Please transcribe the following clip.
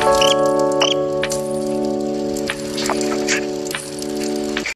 Bye.